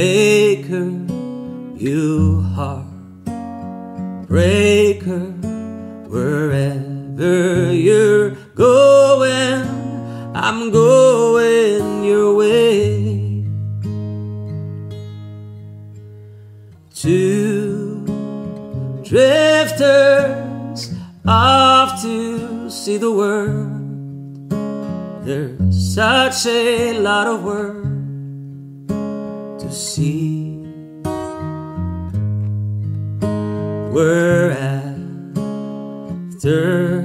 maker, you heartbreaker, wherever you're going, I'm going your way. Two drifters off to see the world. There's such a lot of world see. We're after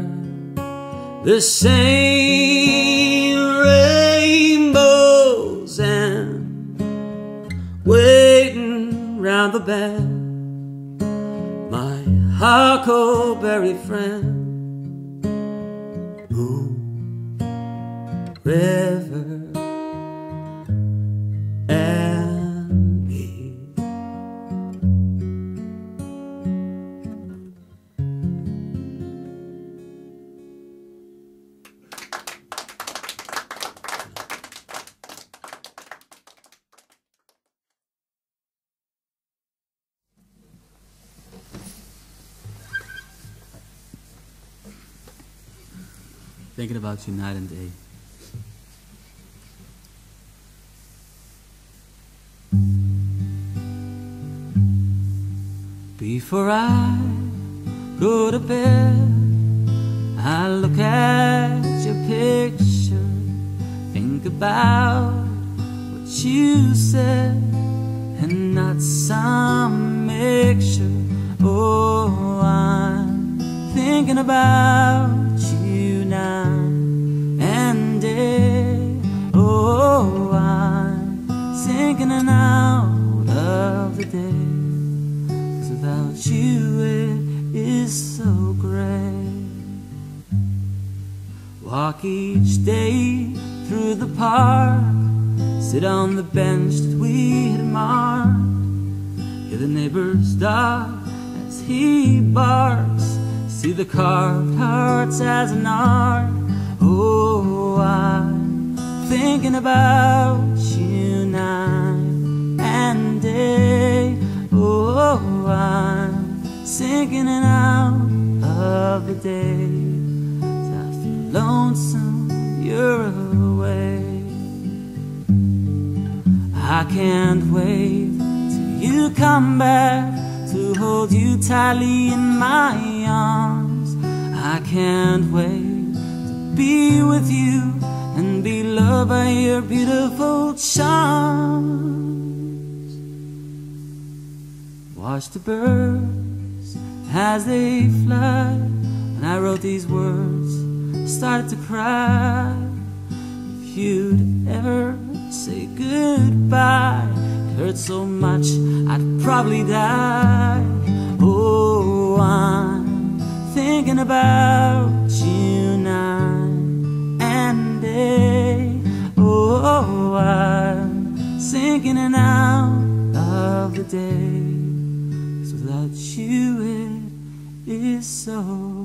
the same rainbows and waiting round the bend. My huckleberry friend, moon, river, Thinking about you night and day. Before I go to bed, I look at your picture, think about what you said, and not some mixture. Oh, I'm thinking about day. Cause without you it is so gray. Walk each day through the park. Sit on the bench that we had marked. Hear the neighbor's dog as he barks. See the carved hearts as an art Oh, I'm thinking about you night and day Oh, I'm sinking and out of the day. I feel lonesome, you're away. I can't wait till you come back to hold you tightly in my arms. I can't wait to be with you and be loved by your beautiful charms. Watch the birds as they fly. and I wrote these words, started to cry. If you'd ever say goodbye, it hurt so much I'd probably die. Oh, I'm thinking about you night and day. Oh, I'm sinking out of the day. Without you, it is so.